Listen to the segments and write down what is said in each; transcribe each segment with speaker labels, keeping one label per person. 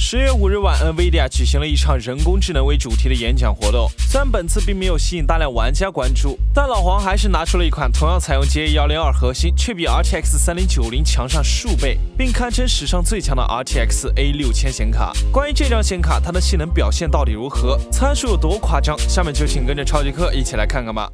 Speaker 1: 十月五日晚，NVIDIA 举行了一场人工智能为主题的演讲活动。虽然本次并没有吸引大量玩家关注，但老黄还是拿出了一款同样采用 GA 幺零二核心，却比 RTX 三零九零强上数倍，并堪称史上最强的 RTX A 六千显卡。关于这张显卡，它的性能表现到底如何，参数有多夸张？下面就请跟着超级客一起来看看吧。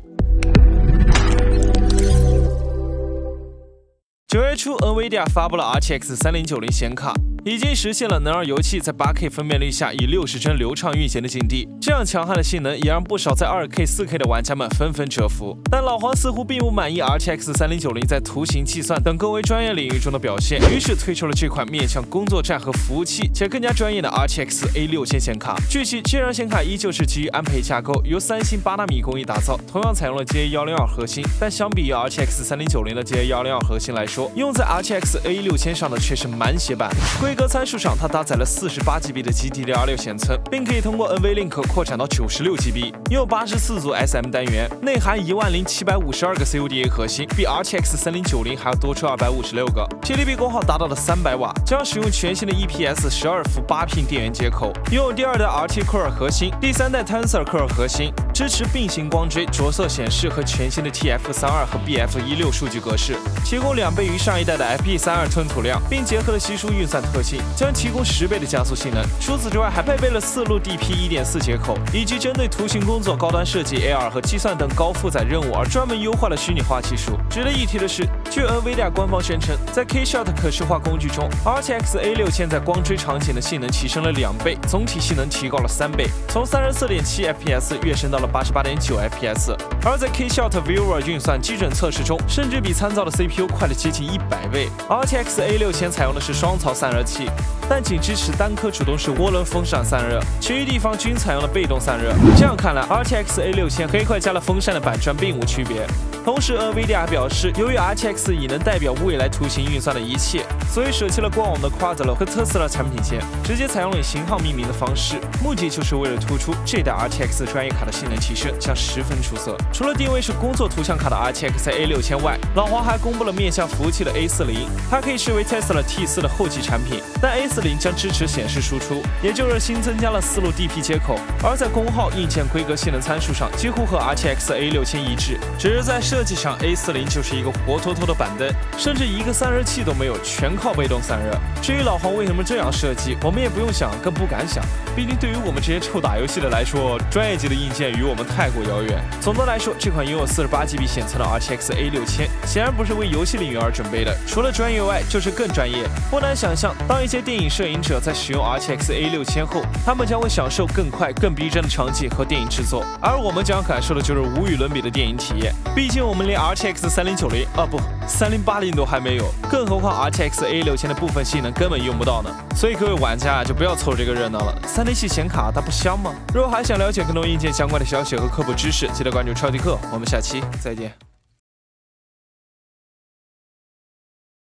Speaker 1: 九月初，NVIDIA 发布了 RTX 三零九零显卡。已经实现了能让游戏在 8K 分辨率下以六十帧流畅运行的境地。这样强悍的性能也让不少在 2K、4K 的玩家们纷纷折服。但老黄似乎并不满意 RTX 3090在图形计算等更为专业领域中的表现，于是推出了这款面向工作站和服务器且更加专业的 RTX A6000 显卡。据悉，这张显卡依旧是基于安培架构，由三星八纳米工艺打造，同样采用了 GA102 核心。但相比于 RTX 3090的 GA102 核心来说，用在 RTX A6000 上的却是满血版。规格参数上，它搭载了四十八 GB 的 GDDR6 显存，并可以通过 NVLink 扩展到九十六 GB，拥有八十四组 SM 单元，内含一万零七百五十二个 CUDA 核心，比 RTX 三零九零还要多出二百五十六个，TDP 功耗达到了三百瓦，将使用全新的 EPS 十二伏八 pin 电源接口，拥有第二代 RT Core 核心，第三代 Tensor Core 核心，支持并行光追、着色显示和全新的 TF 三二和 BF 一六数据格式，提供两倍于上一代的 FP 三二吞吐量，并结合了稀疏运算特将提供十倍的加速性能。除此之外，还配备了四路 DP 一点四接口，以及针对图形工作、高端设计、AR 和计算等高负载任务而专门优化的虚拟化技术。值得一提的是，据 NVIDIA 官方宣称，在 K-Shot 可视化工具中，RTX A6000 在光追场景的性能提升了两倍，总体性能提高了三倍，从三十四点七 FPS 跃升到了八十八点九 FPS。而在 K-Shot Viewer 运算基准测试中，甚至比参照的 CPU 快了接近一百倍。RTX A6000 采用的是双槽散热器。但仅支持单颗主动式涡轮风扇散热，其余地方均采用了被动散热。这样看来，RTX A6000 黑块加了风扇的板砖并无区别。同时，NVIDIA 还表示，由于 RTX 已能代表未来图形运算的一切，所以舍弃了过往的 Quadro 和特斯拉产品线，直接采用了以型号命名的方式，目的就是为了突出这代 RTX 专业卡的性能提升将十分出色。除了定位是工作图像卡的 RTX A6000 外，老黄还公布了面向服务器的 A40，它可以视为 Tesla T4 的后继产品，但 A 四零将支持显示输出，也就是新增加了四路 DP 接口，而在功耗、硬件规格、性能参数上几乎和 RTX A 六千一致，只是在设计上 A 四零就是一个活脱脱的板凳，甚至一个散热器都没有，全靠被动散热。至于老黄为什么这样设计，我们也不用想，更不敢想，毕竟对于我们这些臭打游戏的来说，专业级的硬件与我们太过遥远。总的来说，这款拥有四十八 GB 显存的 RTX A 六千显然不是为游戏领域而准备的，除了专业外就是更专业。不难想象，当一些电影摄影者在使用 RTX A6000 后，他们将会享受更快、更逼真的场景和电影制作，而我们将要感受的就是无与伦比的电影体验。毕竟我们连 RTX 3090啊不3080都还没有，更何况 RTX A6000 的部分性能根本用不到呢。所以各位玩家啊就不要凑这个热闹了。三 D 系显卡它不香吗？如果还想了解更多硬件相关的消息和科普知识，记得关注超级课。我们下期再见。